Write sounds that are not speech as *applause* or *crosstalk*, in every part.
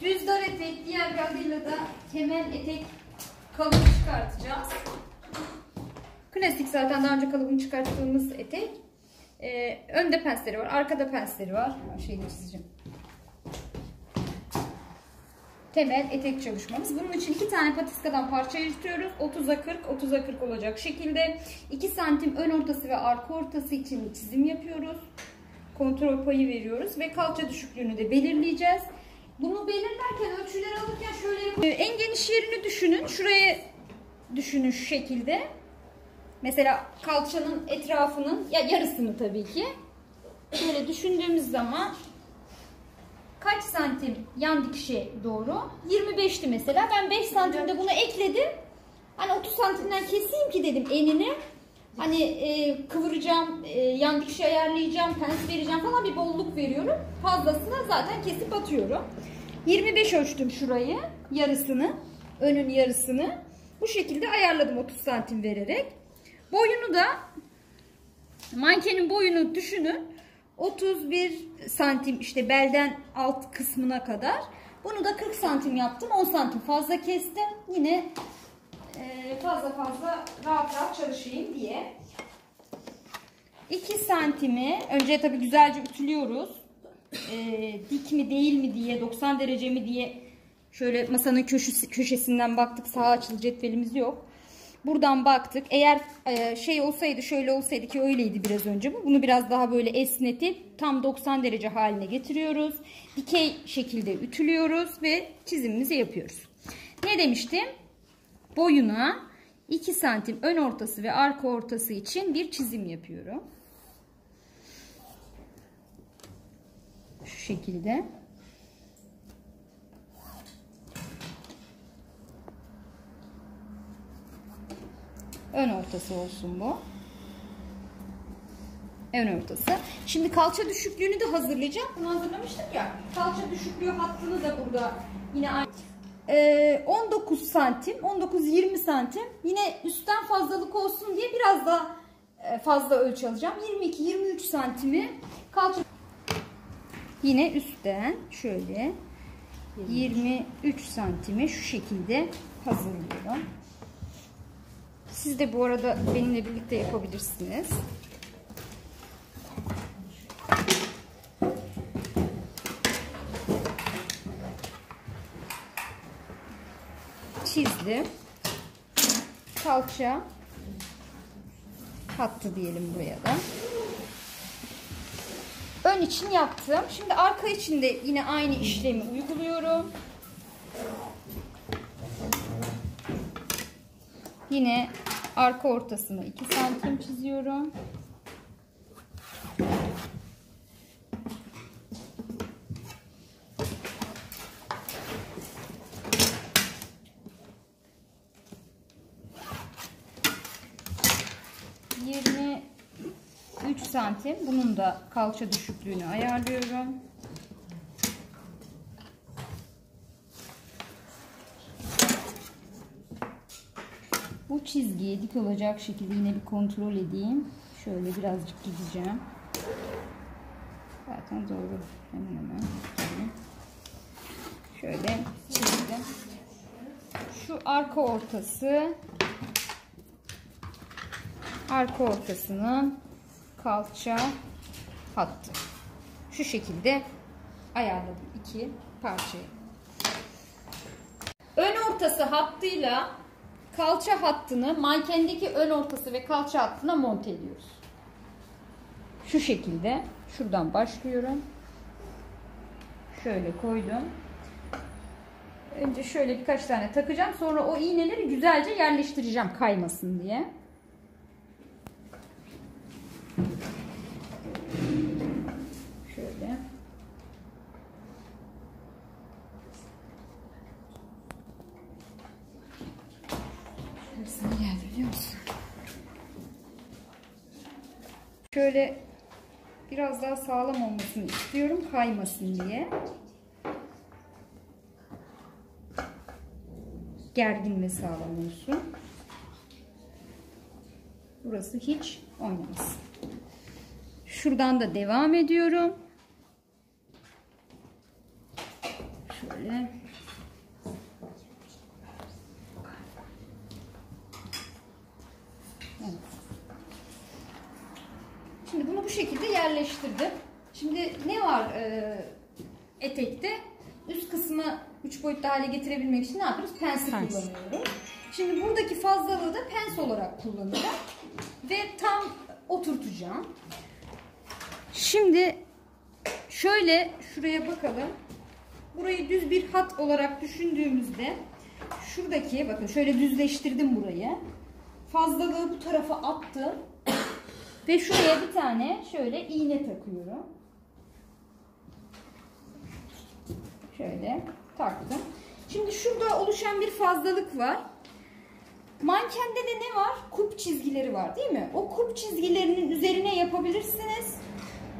Düz dar etek, diğer adıyla da temel etek kalıbı çıkartacağız. Klasik zaten daha önce kalıbını çıkarttığımız etek. Ee, önde pensleri var, arkada pensleri var. Şeyini çizeceğim. Temel etek çalışmamız. Bunun için iki tane patiskadan parça ayırtıyoruz. 30'a 40, 30'a 40 olacak şekilde. 2 santim ön ortası ve arka ortası için çizim yapıyoruz. Kontrol payı veriyoruz ve kalça düşüklüğünü de belirleyeceğiz. Bunu belirlerken ölçüleri alırken şöyle yapın. Ee, En geniş yerini düşünün. Şurayı düşünün şu şekilde. Mesela kalçanın etrafının ya yarısını tabii ki. Böyle düşündüğümüz zaman kaç santim yan dikişe doğru? 25'ti mesela. Ben 5 santimde bunu ekledim. Hani 30 santimden keseyim ki dedim enini. Hani e, kıvıracağım, e, yan dikişi ayarlayacağım, pens vereceğim falan bir bolluk veriyorum. Fazlasını zaten kesip atıyorum. 25 ölçtüm şurayı, yarısını, önün yarısını. Bu şekilde ayarladım 30 santim vererek. Boyunu da mankenin boyunu düşünün. 31 santim işte belden alt kısmına kadar. Bunu da 40 santim yaptım. 10 santim fazla kestim. Yine fazla fazla rahat rahat çalışayım diye. 2 santimi önce tabi güzelce ütülüyoruz. E, dik mi değil mi diye 90 derece mi diye şöyle masanın köşesi, köşesinden baktık. Sağa açılı cetvelimiz yok. Buradan baktık. Eğer e, şey olsaydı şöyle olsaydı ki öyleydi biraz önce bu. Bunu biraz daha böyle esnetip tam 90 derece haline getiriyoruz. Dikey şekilde ütülüyoruz ve çizimimizi yapıyoruz. Ne demiştim? Boyuna 2 santim ön ortası ve arka ortası için bir çizim yapıyorum. Şu şekilde. Ön ortası olsun bu. Ön ortası. Şimdi kalça düşüklüğünü de hazırlayacağım. Bunu hazırlamıştık ya. Kalça düşüklüğü hattını da burada yine aynı. Ee, 19 santim, 19-20 santim. Yine üstten fazlalık olsun diye biraz daha e, fazla ölçü alacağım. 22-23 santimi kalça yine üstten şöyle 23 santimi şu şekilde hazırlıyorum. Siz de bu arada benimle birlikte yapabilirsiniz. Çizdim. Kalça hattı diyelim buraya da. Ön için yaptım. Şimdi arka için de yine aynı işlemi uyguluyorum. Yine arka ortasını 2 santim çiziyorum. Santim. Bunun da kalça düşüklüğünü ayarlıyorum. Bu çizgiye dik olacak şekilde yine bir kontrol edeyim. Şöyle birazcık gideceğim. Zaten doğru. Hemen hemen. Şöyle çizdim. Şu arka ortası arka ortasının kalça hattı. Şu şekilde ayarladım iki parçayı. Ön ortası hattıyla kalça hattını mankendeki ön ortası ve kalça hattına monte ediyoruz. Şu şekilde şuradan başlıyorum. Şöyle koydum. Önce şöyle birkaç tane takacağım. Sonra o iğneleri güzelce yerleştireceğim kaymasın diye. Şöyle biraz daha sağlam olmasını istiyorum kaymasın diye. Gergin ve sağlam olsun. Burası hiç oynamasın. Şuradan da devam ediyorum. Şöyle. Şöyle. Evet. Şimdi bunu bu şekilde yerleştirdim. Şimdi ne var e, etekte? Üst kısmı 3 boyutlu hale getirebilmek için ne yapıyoruz? Pensi Pens. kullanıyoruz. Şimdi buradaki fazlalığı da pens olarak kullanacağım. Ve tam oturtacağım. Şimdi şöyle şuraya bakalım. Burayı düz bir hat olarak düşündüğümüzde şuradaki bakın şöyle düzleştirdim burayı. Fazlalığı bu tarafa attım. Ve şuraya bir tane şöyle iğne takıyorum. Şöyle taktım. Şimdi şurada oluşan bir fazlalık var. Mankende de ne var? Kup çizgileri var değil mi? O kup çizgilerinin üzerine yapabilirsiniz.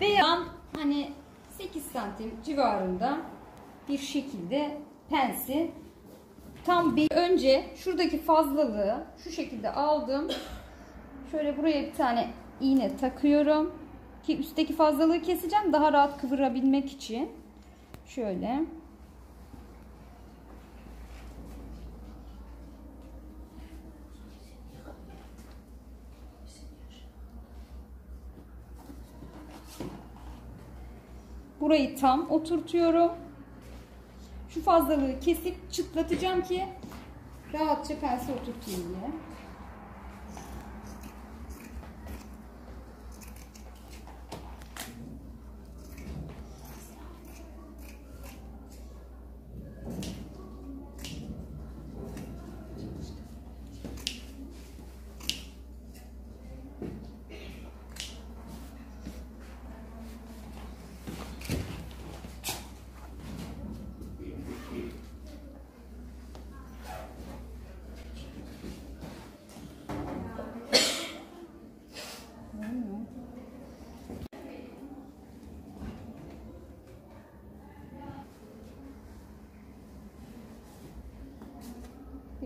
Veya hani 8 santim civarında bir şekilde pensi tam bir önce şuradaki fazlalığı şu şekilde aldım. Şöyle buraya bir tane iğne takıyorum. Ki üstteki fazlalığı keseceğim daha rahat kıvırabilmek için. Şöyle. Burayı tam oturtuyorum. Şu fazlalığı kesip çıtlatacağım ki rahatça pense oturtayım diye.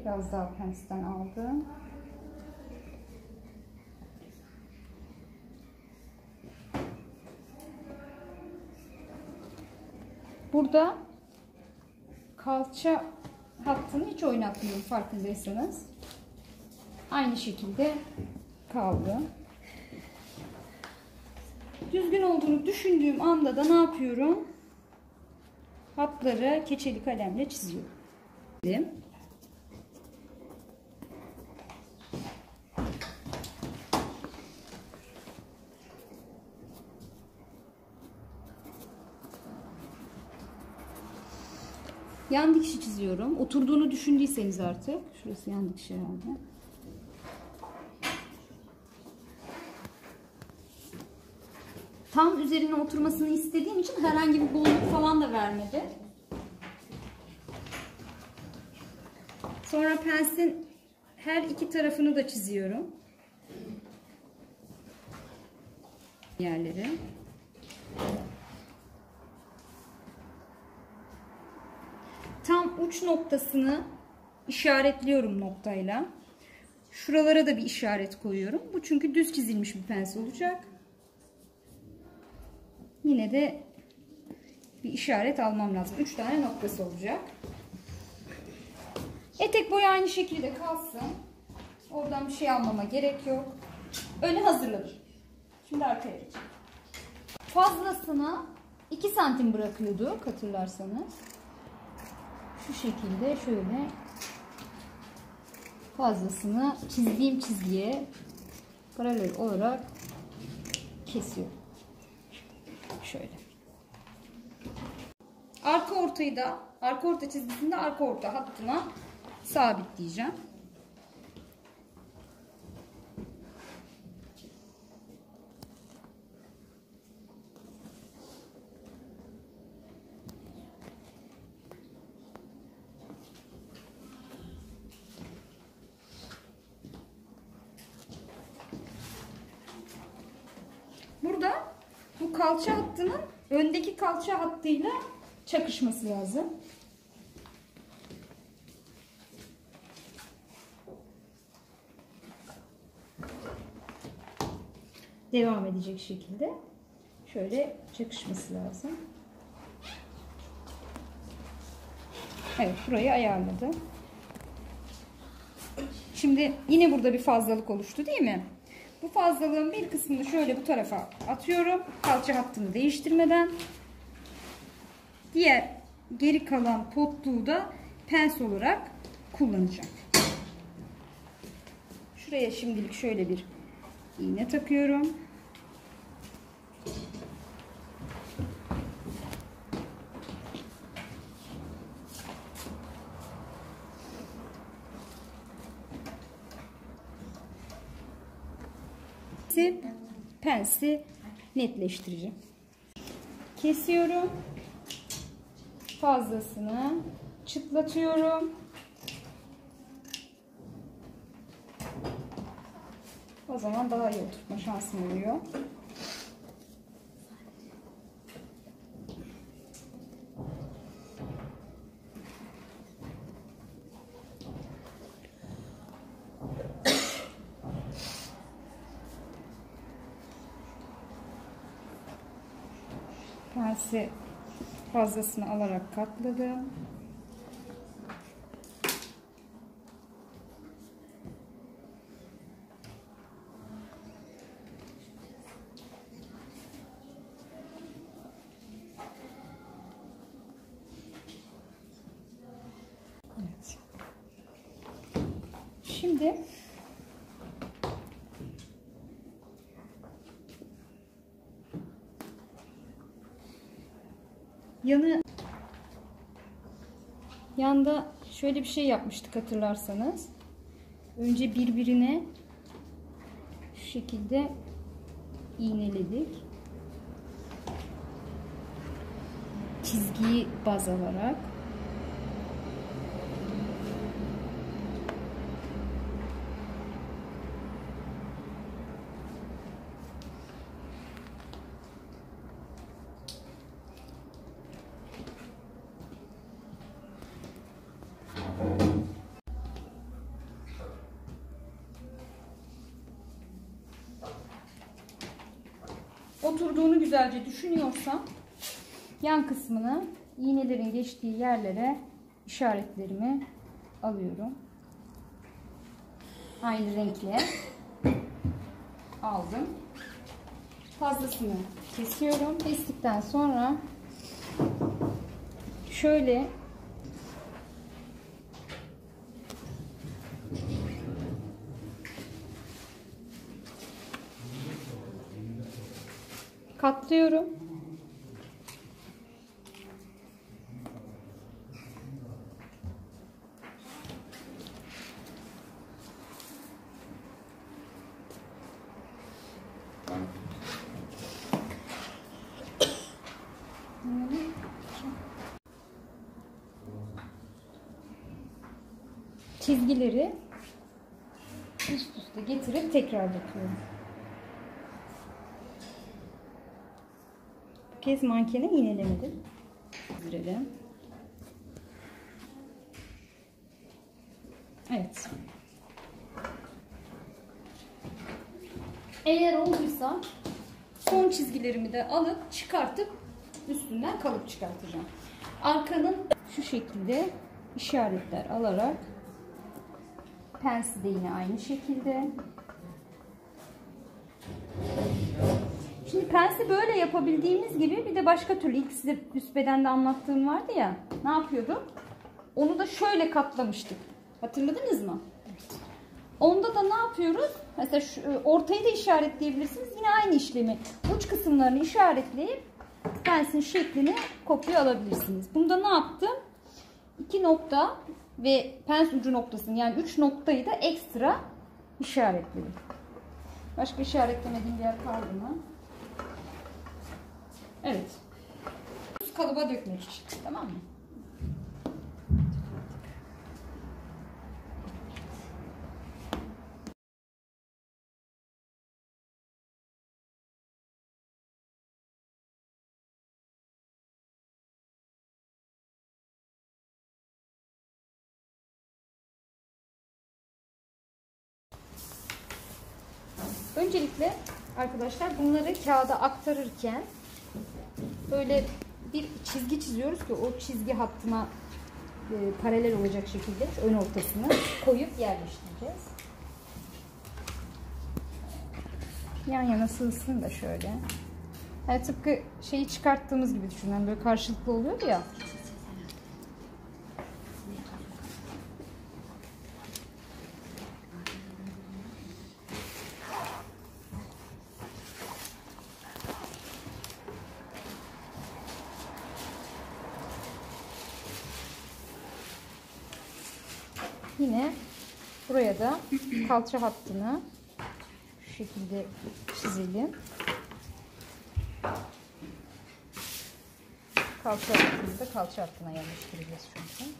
Biraz daha pensten aldım. Burada kalça hattını hiç oynatmıyorum farkındaysanız. Aynı şekilde kaldı. Düzgün olduğunu düşündüğüm anda da ne yapıyorum? Hatları keçeli kalemle çiziyorum. Yan dikişi çiziyorum. Oturduğunu düşündüyseniz artık. Şurası yan dikiş herhalde. Tam üzerine oturmasını istediğim için herhangi bir bolluk falan da vermedi. Sonra pensin her iki tarafını da çiziyorum. Yerleri. Tam uç noktasını işaretliyorum noktayla. Şuralara da bir işaret koyuyorum. Bu çünkü düz çizilmiş bir pens olacak. Yine de bir işaret almam lazım. 3 tane noktası olacak. Etek boyu aynı şekilde kalsın. Oradan bir şey almama gerek yok. Öne hazırladım. Şimdi arkaya geçelim. Fazlasını 2 santim bırakıyorduk hatırlarsanız. Şu şekilde şöyle fazlasını çizdiğim çizgiye paralel olarak kesiyorum. Şöyle. Arka ortayı da arka orta çizgisinde arka orta hattına sabitleyeceğim. Burada bu kalça hattının öndeki kalça hattıyla çakışması lazım. Devam edecek şekilde şöyle çakışması lazım. Evet burayı ayarladı. Şimdi yine burada bir fazlalık oluştu değil mi? Bu fazlalığın bir kısmını şöyle bu tarafa atıyorum. Kalça hattını değiştirmeden. Diğer geri kalan potluğu da pens olarak kullanacağım. Şuraya şimdilik şöyle bir iğne takıyorum. Pensi netleştireceğim. Kesiyorum. Fazlasını çıtlatıyorum. O zaman daha iyi oturtma şansım oluyor. Pense fazlasını alarak katladım. Evet. Şimdi yanı yanda şöyle bir şey yapmıştık hatırlarsanız. Önce birbirine şu şekilde iğneledik. Çizgiyi baz alarak oturduğunu güzelce düşünüyorsam yan kısmını iğnelerin geçtiği yerlere işaretlerimi alıyorum. Aynı renkle aldım. Fazlasını kesiyorum. Kestikten sonra şöyle katlıyorum. Çizgileri üst üste getirip tekrar yapıyorum. Kez mankene iğnelemedim. Çizdirelim. Evet. Eğer olduysa son çizgilerimi de alıp çıkartıp üstünden kalıp çıkartacağım. Arkanın şu şekilde işaretler alarak pensi de yine aynı şekilde Şimdi pensi böyle yapabildiğimiz gibi bir de başka türlü ilk size üst bedende anlattığım vardı ya. Ne yapıyordum? Onu da şöyle katlamıştık. Hatırladınız mı? Onda da ne yapıyoruz? Mesela şu, e, ortayı da işaretleyebilirsiniz. Yine aynı işlemi. Uç kısımlarını işaretleyip pensin şeklini kopya alabilirsiniz. Bunda ne yaptım? İki nokta ve pens ucu noktasını yani üç noktayı da ekstra işaretledim. Başka işaretlemediğim yer kaldı mı? Evet. Kalıba dökmek için. Tamam mı? Öncelikle arkadaşlar bunları kağıda aktarırken böyle bir çizgi çiziyoruz ki o çizgi hattına e, paralel olacak şekilde ön ortasını koyup yerleştireceğiz. Yan yana sığsın da şöyle. Yani tıpkı şeyi çıkarttığımız gibi düşünün. Böyle karşılıklı oluyor ya. Yine da kalça hattını şu şekilde çizelim. Kalça hattını da kalça hattına yerleştireceğiz çünkü.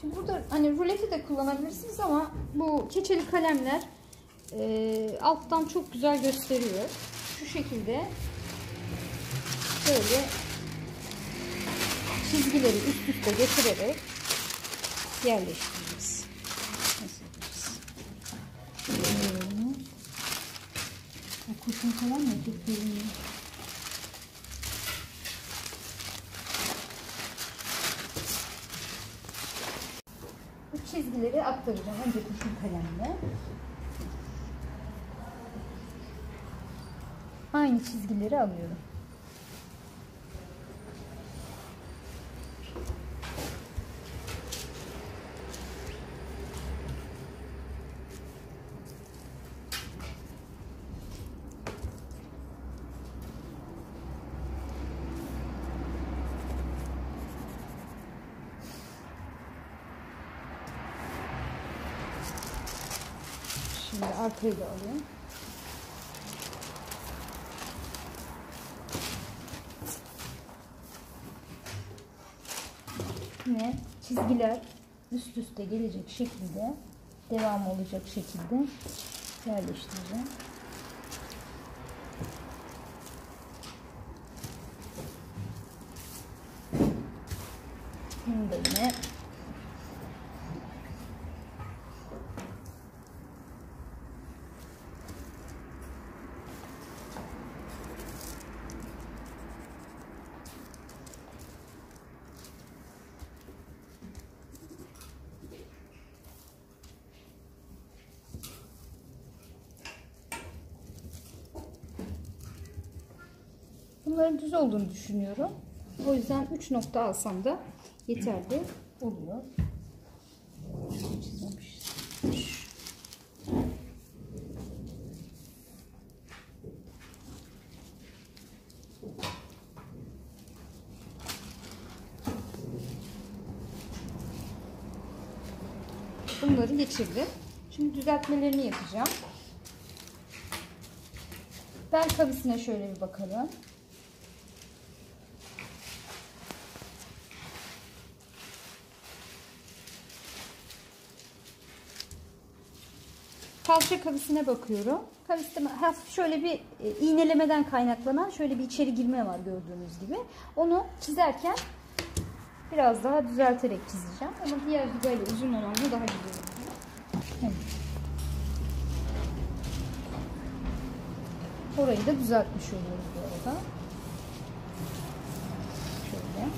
Şimdi burada hani ruleti de kullanabilirsiniz ama bu keçeli kalemler e, alttan çok güzel gösteriyor. Şu şekilde böyle çizgileri üst üste getirerek yerleştireceğiz. Şöyle. Kurşun falan mı? Çok görünüyor. Bu çizgileri aktaracağım. Önce kurşun kalemle. Aynı çizgileri alıyorum. Şimdi arkayı da alayım. Yine çizgiler üst üste gelecek şekilde devam olacak şekilde yerleştireceğim. Bunu da yine Bunların düz olduğunu düşünüyorum. O yüzden 3 nokta alsam da yeterli oluyor. Bunları geçirdim. Şimdi düzeltmelerini yapacağım. Bel kavisine şöyle bir bakalım. Kalça kavisine bakıyorum. Kaviste hafif şöyle bir e, iğnelemeden kaynaklanan şöyle bir içeri girme var gördüğünüz gibi. Onu çizerken biraz daha düzelterek çizeceğim. Ama diğer böyle uzun olanla daha güzel. Evet. Orayı da düzeltmiş oluyoruz bu arada. Şöyle.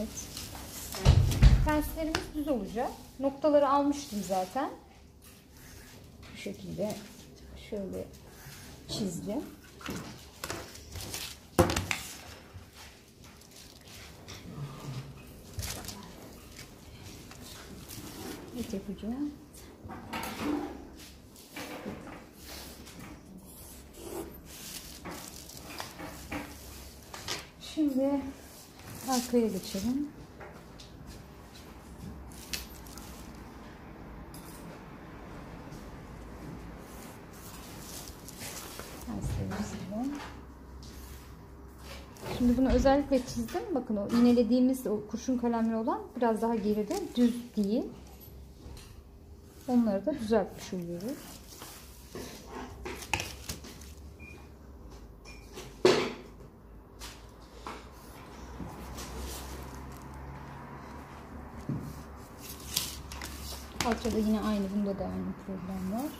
Evet. Penslerimiz düz olacak. Noktaları almıştım zaten. Bu şekilde şöyle çizdim. Evet yapacağım. Şimdi arkaya geçelim. Şimdi bunu özellikle çizdim. Bakın o iğnelediğimiz o kurşun kalemli olan biraz daha geride düz değil. Onları da düzeltmiş oluyoruz. Yine aynı. Bunda da aynı problem var.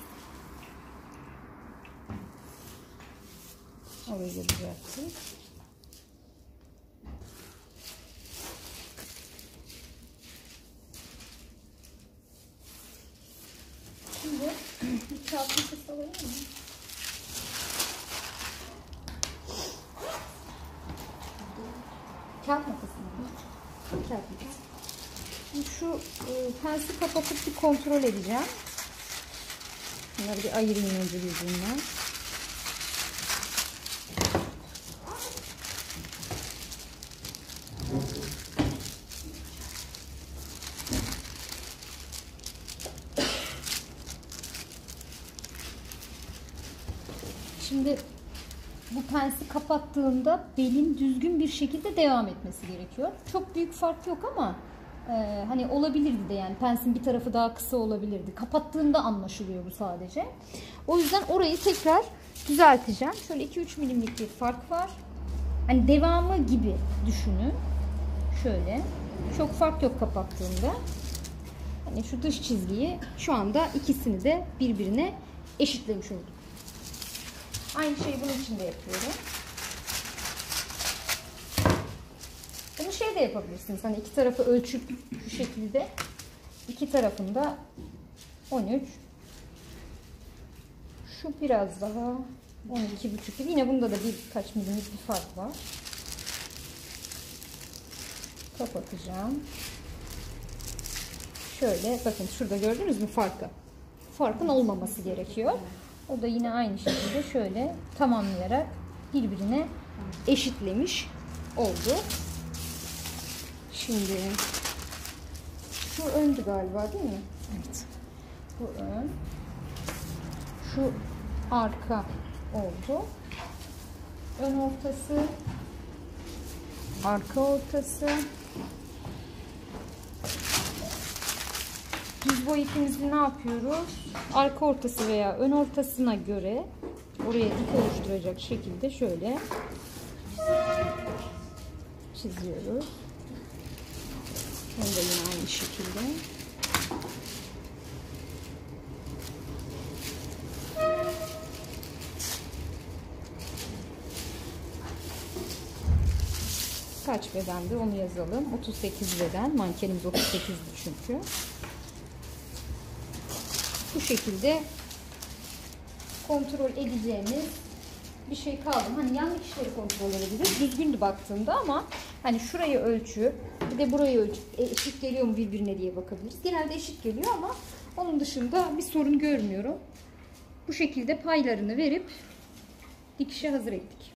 Orayı da düzelttik. Şimdi *clears throat* bir kağıt makası alalım mı? Kağıt makası mı? Kağıt makası. Şimdi şu pensi kapatıp bir kontrol edeceğim. Bunları bir ayırayım önce birbirinden. Şimdi bu pensi kapattığımda belin düzgün bir şekilde devam etmesi gerekiyor. Çok büyük fark yok ama e, hani olabilirdi de yani pensin bir tarafı daha kısa olabilirdi. Kapattığımda anlaşılıyor bu sadece. O yüzden orayı tekrar düzelteceğim. Şöyle 2-3 milimlik bir fark var. Hani devamı gibi düşünün. Şöyle. Çok fark yok kapattığımda. Hani şu dış çizgiyi şu anda ikisini de birbirine eşitlemiş oldum. Aynı şeyi bunun için de yapıyorum. Bunu şey de yapabilirsiniz. Hani iki tarafı ölçüp şu şekilde iki tarafında 13 şu biraz daha 12 buçuk gibi. Yine bunda da birkaç milimlik bir fark var. Kapatacağım. Şöyle bakın şurada gördünüz mü farkı? Farkın olmaması gerekiyor. O da yine aynı şekilde şöyle tamamlayarak birbirine eşitlemiş oldu. Şimdi şu öndü galiba değil mi? Evet. Bu ön. Şu arka oldu. Ön ortası. Arka ortası. Düz boy ipimizi ne yapıyoruz? Arka ortası veya ön ortasına göre oraya ip oluşturacak şekilde şöyle çiziyoruz. Bunu da yine aynı şekilde. Kaç bedende onu yazalım. 38 beden. Mankenimiz 38'di çünkü. Bu şekilde kontrol edeceğimiz bir şey kaldı. Hani yanlış işleri kontrol edebiliriz. Düzgündü baktığında ama hani şurayı ölçüp bir de burayı ölçüp e, eşit geliyor mu birbirine diye bakabiliriz. Genelde eşit geliyor ama onun dışında bir sorun görmüyorum. Bu şekilde paylarını verip dikişe hazır ettik.